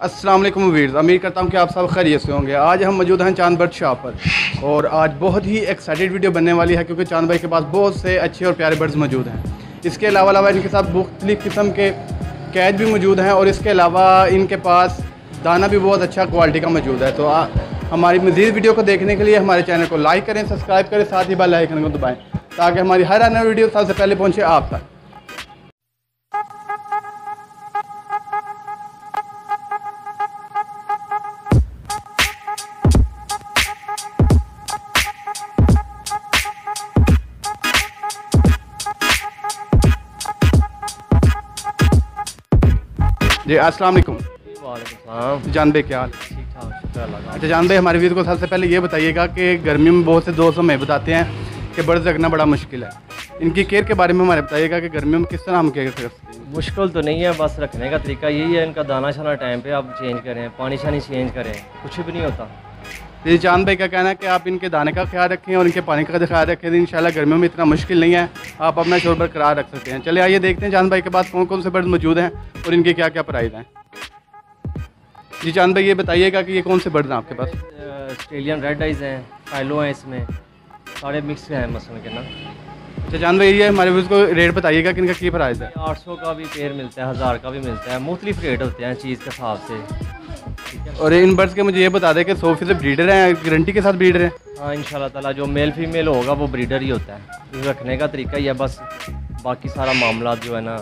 वालेकुम वीर अमीर करता हूँ कि आप सब खैरियत से होंगे। आज हम मौजूद हैं चाँद बर्ड शाह पर और आज बहुत ही एक्साइटेड वीडियो बनने वाली है क्योंकि चाँद भाई के पास बहुत से अच्छे और प्यारे बर्ड्स मौजूद हैं। इसके अलावा अलावा इनके साथ मुख्तलिफ़ किस्म के कैद भी मौजूद हैं और इसके अलावा इनके पास दाना भी बहुत अच्छा क्वालिटी का मौजूद है। तो आ, हमारी मज़ीद वीडियो को देखने के लिए हमारे चैनल को लाइक करें सब्सक्राइब करें साथ ही बेल आइकन को दबाएँ ताकि हमारी हर आने वीडियो सबसे पहले पहुँचे आप तक। जी असल वालेकुम। वालेकुम क्या हाल? ठीक अच्छा जानबे हमारे वीर को सबसे पहले ये बताइएगा कि गर्मी में बहुत से दोस्त हमें बताते हैं कि बर्ड रखना बड़ा मुश्किल है। इनकी केयर के बारे में हमारे बताइएगा कि गर्मियों में किस तरह हम केयर कर सकते हैं। मुश्किल तो नहीं है बस रखने का तरीका यही है इनका दाना शाना टाइम पे आप चेंज करें पानी शानी चेंज करें कुछ भी नहीं होता। जी जान भाई का कहना है कि आप इनके दाने का ख्याल रखें और इनके पानी का ख्याल रखें इंशाल्लाह गर्मियों में इतना मुश्किल नहीं है। आप अपना शोर बरकरार रख सकते हैं। चले आइए देखते हैं जान भाई के पास कौन कौन से बर्ड मौजूद हैं और इनके क्या क्या प्राइस हैं। जी चाँद भाई ये बताइएगा कि ये कौन से बर्ड हैं आपके पास? ऑस्ट्रेलियन रेड आइज़ हैं फाइलो हैं इसमें सारे मिक्स हैं मसल के ना। अच्छा चाँद भाई ये हमारे व्यूज़ को रेट बताइएगा कि इनका क्या प्राइस है। आठ सौ का भी पेड़ मिलता है हज़ार का भी मिलता है मुख्तलिफ़ रेट होते हैं चीज़ के हिसाब से। और इन बर्ड्स के मुझे ये बता दें कि सौ फ़ीसद ब्रीडर हैं गारंटी के साथ ब्रीडर हैं? हाँ इन ताला जो मेल फीमेल होगा वो ब्रीडर ही होता है। रखने का तरीका ही है बस बाकी सारा मामला जो है ना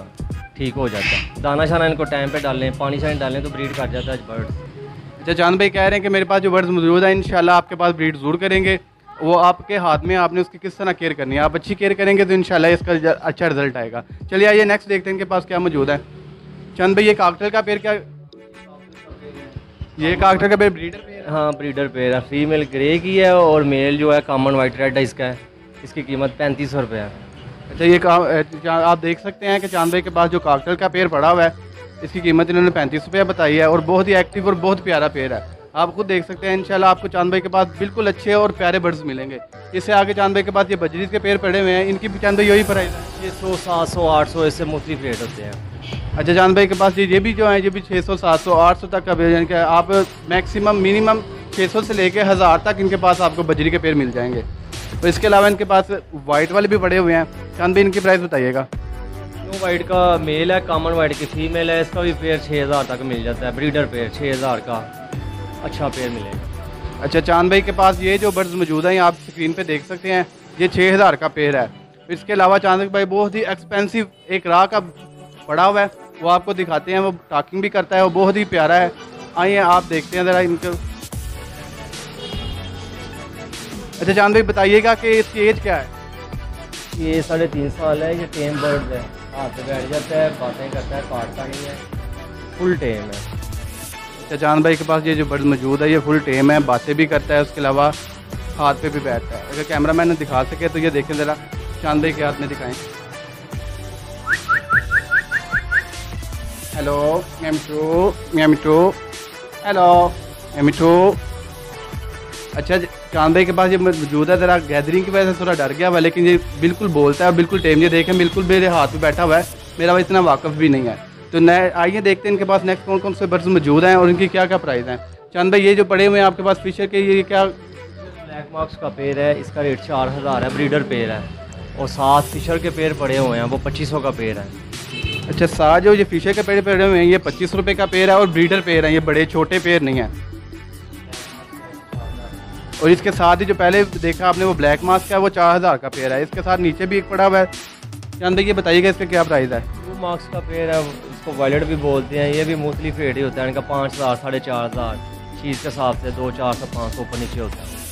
ठीक हो जाता है। दाना शाना इनको टाइम पे डालें पानी शानी डालें तो ब्रीड कर जाता है बर्ड्स अच्छा चाँद भाई कह रहे हैं कि मेरे पास जो बर्ड्स मौजूद हैं इंशाल्लाह आपके पास ब्रीड ज़रूर करेंगे। वो आपके हाथ में आपने उसकी किस तरह केयर करनी है? आप अच्छी केयर करेंगे तो इंशाल्लाह इसका अच्छा रिज़ल्ट आएगा। चलिए आइए नेक्स्ट देखते हैं इनके पास क्या मौजूद है। चंद भाई ये काकटल का पेड़ क्या ये काकटल का पेड़ ब्रीडर पेड़ हाँ। ब्रीडर पेयर है। फीमेल ग्रे की है और मेल जो है कॉमन वाइट रेड है इसका। है इसकी कीमत पैंतीस सौ रुपये है। अच्छा ये का, आप देख सकते हैं कि चाँद के पास जो काकटल का पेड़ पड़ा हुआ है इसकी कीमत इन्होंने पैंतीस रुपये बताई है और बहुत ही एक्टिव और बहुत प्यारा पेड़ है। आप खुद देख सकते हैं इंशाल्लाह आपको चाँद भाई के पास बिल्कुल अच्छे और प्यारे बर्ड्स मिलेंगे। इससे आगे चाँद भाई के पास ये बजरीज के पेड़ पड़े हुए हैं इनकी भी चाँद भाई यही प्राइस है। छः सौ सात सौ आठ सौ इससे मुख्तलिफ़ रेट होते हैं। अच्छा चाँद भाई के पास ये ये भी जो है ये भी 600 700 800 तक का यानी कि आप मैक्सिमम मिनिमम 600 से लेके हज़ार तक इनके पास आपको बजरी के पेड़ मिल जाएँगे। तो इसके अलावा इनके पास वाइट वाले भी पड़े हुए हैं। चाँद भाई इनकी प्राइस बताइएगा। स्नो वाइट का मेल है? कॉमन वाइट की फीमेल है। इसका भी पेड़ छः हज़ार तक मिल जाता है। ब्रीडर पेड़ छः हज़ार का अच्छा पेड़ मिलेगा। अच्छा चाँद भाई के पास ये जो बर्ड्स मौजूद हैं आप स्क्रीन पर देख सकते हैं। ये छः हज़ार का पेड़ है। इसके अलावा चाँद भाई बहुत ही एक्सपेंसिव एक राह का पड़ा हुआ है। वो आपको दिखाते हैं वो टॉकिंग भी करता है वो बहुत ही प्यारा है। आइए आप देखते हैं ज़रा इनको। अच्छा चाँद भाई बताइएगा कि इसकी एज क्या है? ये साढ़े तीन साल है ये टेम बर्ड है। हाथ पे बैठ जाता है बातें करता है काटता नहीं है। फुल टेम है। अच्छा चाँद भाई के पास ये जो बर्ड मौजूद है ये फुल टेम है बातें भी करता है उसके अलावा हाथ पे भी बैठता है। अगर कैमरा मैन दिखा सके तो ये देखें ज़रा। चाँद भाई के हाथ में दिखाएँ। Hello two M two hello M two अच्छा चाँद भाई के पास ये मौजूद है, ज़रा गैदरिंग की वजह से थोड़ा डर गया हुआ लेकिन ये बिल्कुल बोलता है और बिल्कुल टेम ये देखें बिल्कुल मेरे हाथ में बैठा हुआ है। मेरा वो इतना वाकफ़ भी नहीं है। तो नए, आइए देखते हैं इनके पास नेक्स्ट कौन कौन से बर्ड्स मौजूद हैं और इनकी क्या क्या प्राइस हैं। चाँद भाई, ये जो पड़े हुए हैं आपके पास फिशर के, ये क्या ब्लैक मार्क्स का पेड़ है, इसका रेट चार हज़ार है ब्रीडर पेड़ है। और सात फिशर के पेड़ पड़े हुए हैं, वो पच्चीस सौ का पेड़ है। अच्छा साथ जो ये फिशर के पेड़ पड़े हैं, ये पच्चीस रुपये का पेड़ है और ब्रीडर पेड़ है, ये बड़े छोटे पेड़ नहीं हैं। और इसके साथ ही जो पहले देखा आपने वो ब्लैक मास्क है वो चार हज़ार का पेड़ है। इसके साथ नीचे भी एक पड़ा हुआ है। चाँद, ये बताइएगा इसका क्या प्राइस है? ब्लू मार्क्स का पेड़ है, इसको वायलेट भी बोलते हैं। ये भी मोस्टली रेट ही होता है, इनका पाँच हज़ार, साढ़े चार हज़ार। चीज़ के हिसाब से दो, चार सौ, पाँच सौ ऊपर नीचे होता है।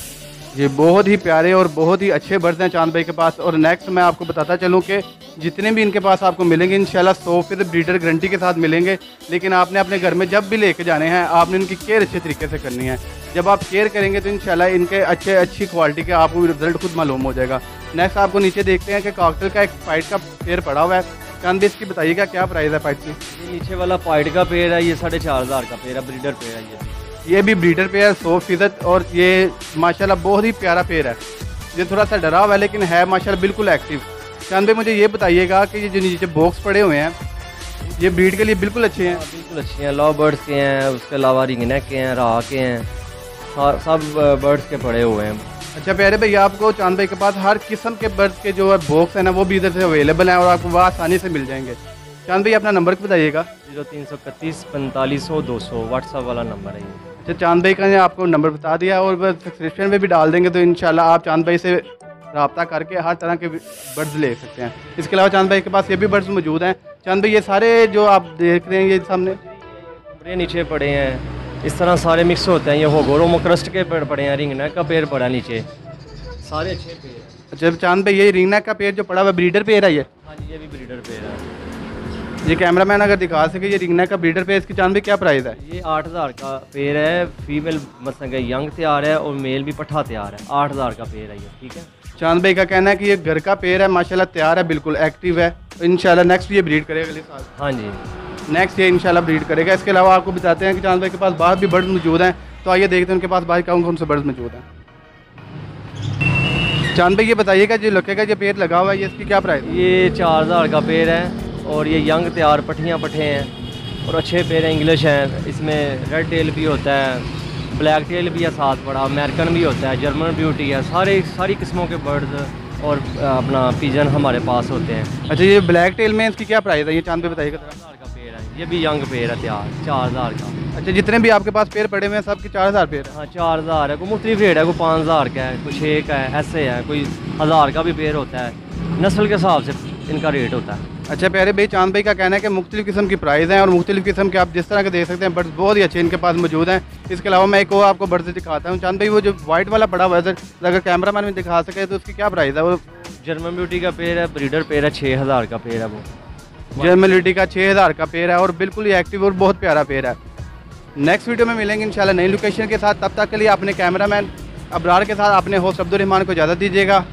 ये बहुत ही प्यारे और बहुत ही अच्छे बर्ड्स हैं चाँद भाई के पास। और नेक्स्ट मैं आपको बताता चलूँ कि जितने भी इनके पास आपको मिलेंगे, इंशाल्लाह सौ फिर ब्रीडर गारंटी के साथ मिलेंगे। लेकिन आपने अपने घर में जब भी लेके जाने हैं, आपने इनकी केयर अच्छे तरीके से करनी है। जब आप केयर करेंगे तो इंशाल्लाह इनके अच्छे, अच्छी क्वालिटी के आपको रिज़ल्ट खुद मालूम हो जाएगा। नेक्स्ट आपको नीचे देखते हैं कि काकटल का एक फाइट का पेड़ पड़ा हुआ है। चाँद भाई, इसकी बताइएगा क्या प्राइस है फाइट की? नीचे वाला पाइट का पेड़ है, ये साढ़े चार हज़ार का पेड़ है ब्रीडर पेड़ है ये। ये भी ब्रीडर पेयर है सौ फ़ीसद और ये माशाल्लाह बहुत ही प्यारा पेड़ है। ये थोड़ा सा डरा हुआ है लेकिन है माशाल्लाह बिल्कुल एक्टिव चाँद भाई मुझे ये बताइएगा कि ये जो नीचे बॉक्स पड़े हुए हैं ये ब्रीड के लिए बिल्कुल अच्छे हैं। हाँ, बिल्कुल अच्छे हैं। लॉ बर्ड्स के हैं उसके अलावा रिंगनेक के हैं राह के हैं सब बर्ड्स के पड़े हुए हैं। अच्छा प्यारे भाई आपको चाँद भाई के पास हर किस्म के बर्ड्स के जो है बॉक्स है ना वो भी इधर से अवेलेबल हैं और आपको वह आसानी से मिल जाएँगे। चाँद भाई अपना नंबर बताइएगा। ज़ीरो तीन सौ इकतीस पैंतालीस सौ दो सौ व्हाट्सअप वाला नंबर है ये। अच्छा चाँद भाई का आपको नंबर बता दिया और वह डिस्क्रिप्शन में भी डाल देंगे तो इंशाल्लाह आप चाँद भाई से रबता करके हर तरह के बर्ड्स ले सकते हैं। इसके अलावा चाँद भाई के पास ये भी बर्ड्स मौजूद हैं। चाँद भाई ये सारे जो आप देख रहे हैं ये सामने। बड़े नीचे पड़े हैं। इस तरह सारे मिक्स होते हैं। ये हो गोरो मक्रस्ट के पेड़ पड़े हैं रिंगना का पेड़ पड़ा नीचे। सारे अच्छे पेड़ हैं। अच्छा चाँद भाई ये रिंगना का पेड़ जो पड़ा हुआ ब्रीडर पेड़ है ये? हाँ जी ये भी ब्रीडर पेड़ है। ये कैमरामैन अगर दिखा सके ये रिंगना का ब्रीडर पेड़ इसकी चाँद भाई क्या प्राइस है? ये आठ हज़ार का पेड़ है फीमेल मतलब यंग तैयार है और मेल भी पठा तैयार है। आठ हज़ार का पेड़ है ये ठीक है? चाँद भाई का कहना है कि ये घर का पेड़ है माशाल्लाह तैयार है बिल्कुल एक्टिव है। तो इंशाल्लाह नेक्स्ट ये ब्रीड करेगा अगले साल। हाँ जी। नेक्स्ट ये इंशाल्लाह ब्रीड करेगा। इसके अलावा आपको बताते हैं कि चाँद भाई के पास बाहर भी बर्ड मौजूद हैं। तो आइए देखते हैं उनके पास बाहर कौन कौन से बर्ड मौजूद हैं। चाँद भाई ये बताइएगा जो लके का जो पेड़ लगा हुआ है ये इसकी क्या प्राइस ये चार हज़ार का पेड़ है। और ये यंग तैयार पठियाँ पठे हैं और अच्छे पेड़ इंग्लिश हैं। इसमें रेड टेल भी होता है ब्लैक टेल भी है साथ बड़ा अमेरिकन भी होता है जर्मन ब्यूटी है सारे सारी किस्मों के बर्ड्स और अपना पिजन हमारे पास होते हैं। अच्छा ये ब्लैक टेल में इसकी क्या प्राइस है? ये चाँद भाई बताइएगा हज़ार का पेड़ है ये भी यंग पेड़ है तैयार चार हज़ार का। अच्छा जितने भी आपके पास पेड़ पड़े हुए हैं सबके चार हज़ार पेड़ हाँ। चार हज़ार है कोई मुख्तलिफ़ रेट है कोई पाँच हज़ार का है कोई छः का है ऐसे है कोई हज़ार का भी पेड़ होता है। नस्ल के हिसाब से इनका रेट होता है। अच्छा प्यारे भाई चाँद भाई का कहना है कि मुख्तलिफ़ किस्म की प्राइस हैं और मुख्तलिफ़ किस्म के आप जिस तरह के देख सकते हैं बर्ड्स बहुत ही अच्छे इनके पास मौजूद हैं। इसके अलावा मैं एक और आपको बर्ड्स दिखाता हूँ। चाँद भाई वो जो वाइट वाला पड़ा हुआ है सर अगर कैमरा मैन में दिखा सके तो उसकी क्या प्राइस है वो? जर्मन ब्यूटी का पेड़ है ब्रीडर पेड़ है छः हज़ार का पेड़ है वो। जर्मलिटी का छः हज़ार का पेड़ है और बिल्कुल ही एक्टिव और बहुत प्यारा पेड़ है। नेक्स्ट वीडियो में मिलेंगे इंशाल्लाह नई लोकेशन के साथ। तब तक के लिए अपने कैमरामैन अबरार के साथ अपने होस्ट अब्दुलरहमान को इजाज़त दीजिएगा।